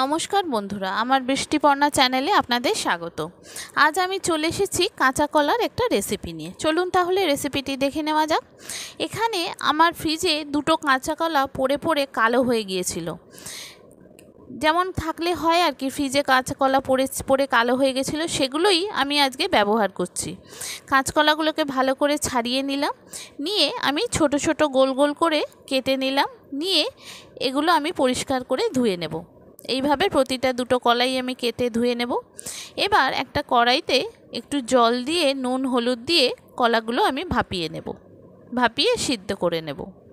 নমস্কার বন্ধুরা, আমার বৃষ্টিপর্ণা চ্যানেলে আপনাদের স্বাগত। আজ আমি চলে এসেছি কাঁচা কলার একটা রেসিপি নিয়ে। চলুন তাহলে রেসিপিটি দেখে নেওয়া যাক। এখানে আমার ফ্রিজে দুটো কাঁচা কলা পড়ে পড়ে কালো হয়ে গিয়েছিল। যেমন থাকলে হয় আর কি ফ্রিজে কাঁচকলা পড়ে পড়ে কালো হয়ে গেছিল, সেগুলোই আমি আজকে ব্যবহার করছি। কাঁচকলাগুলোকে ভালো করে ছাড়িয়ে নিলাম। নিয়ে আমি ছোট ছোট গোল গোল করে কেটে নিলাম। নিয়ে এগুলো আমি পরিষ্কার করে ধুয়ে নেব। এইভাবে প্রতিটা দুটো কলাই আমি কেটে ধুয়ে নেব। এবার একটা কড়াইতে একটু জল দিয়ে, নুন, হলুদ দিয়ে কলাগুলো আমি ভাপিয়ে নেব। ভাপিয়ে সিদ্ধ করে নেব।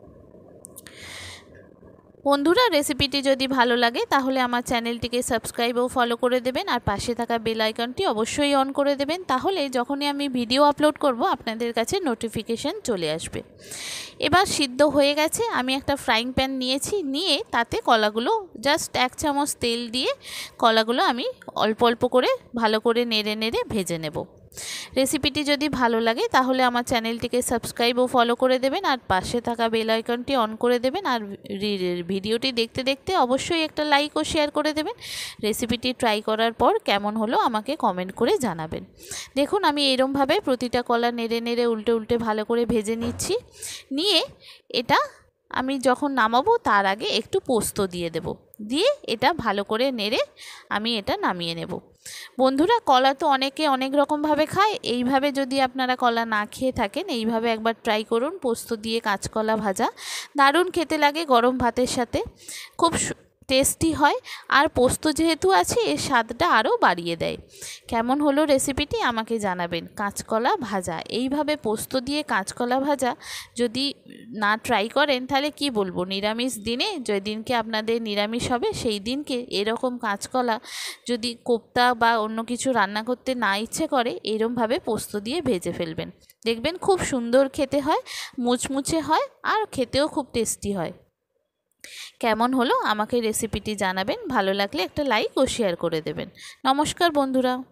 বন্ধুরা রেসিপিটি যদি ভালো লাগে, তাহলে আমার চ্যানেলটিকে সাবস্ক্রাইব ও ফলো করে দেবেন, আর পাশে থাকা বেল আইকনটি অবশ্যই অন করে দেবেন, তাহলে যখনই আমি ভিডিও আপলোড করব, আপনাদের কাছে নোটিফিকেশান চলে আসবে। এবার সিদ্ধ হয়ে গেছে, আমি একটা ফ্রাইং প্যান নিয়েছি, নিয়ে তাতে কলাগুলো জাস্ট এক চামচ তেল দিয়ে কলাগুলো আমি অল্প অল্প করে ভালো করে নেড়ে নেড়ে ভেজে নেব। রেসিপিটি যদি ভালো লাগে, তাহলে আমার চ্যানেলটিকে সাবস্ক্রাইব ও ফলো করে দেবেন, আর পাশে থাকা বেল আইকনটি অন করে দেবেন, আর ভিডিওটি দেখতে দেখতে অবশ্যই একটা লাইক ও শেয়ার করে দেবেন। রেসিপিটি ট্রাই করার পর কেমন হলো আমাকে কমেন্ট করে জানাবেন। দেখুন, আমি এরমভাবে প্রতিটা কলা নেড়ে নেড়ে, উল্টে উল্টে ভালো করে ভেজে নিচ্ছি। নিয়ে এটা আমি যখন নামাবো, তার আগে একটু পোস্ত দিয়ে দেব। দিয়ে এটা ভালো করে নেড়ে আমি এটা নামিয়ে নেব। বন্ধুরা, কলা তো অনেকে অনেক রকমভাবে খায়। এইভাবে যদি আপনারা কলা না খেয়ে থাকেন, এইভাবে একবার ট্রাই করুন। পোস্ত দিয়ে কাঁচকলা ভাজা, দারুণ খেতে লাগে গরম ভাতের সাথে। খুব টেস্টি হয়, আর পোস্ত যেহেতু আছে, এর স্বাদটা আরও বাড়িয়ে দেয়। কেমন হলো রেসিপিটি আমাকে জানাবেন। কাঁচকলা ভাজা। এইভাবে পোস্ত দিয়ে কাঁচকলা ভাজা যদি না ট্রাই করেন, তাহলে কি বলব? নিরামিষ দিনে যেদিনকে আপনাদের নিরামিষ হবে, সেই দিনকে এরকম কাঁচকলা যদি কোপ্তা বা অন্য কিছু রান্না করতে না ইচ্ছে করে, এরমভাবে পোস্ত দিয়ে ভেজে ফেলবেন। দেখবেন খুব সুন্দর খেতে হয়, মুচমুচে হয়, আর খেতেও খুব টেস্টি হয়। কেমন হলো? আমাকে রেসিপিটি জানাবেন। ভালো লাগলে একটা লাইক ও শেয়ার করে দেবেন। নমস্কার বন্ধুরা।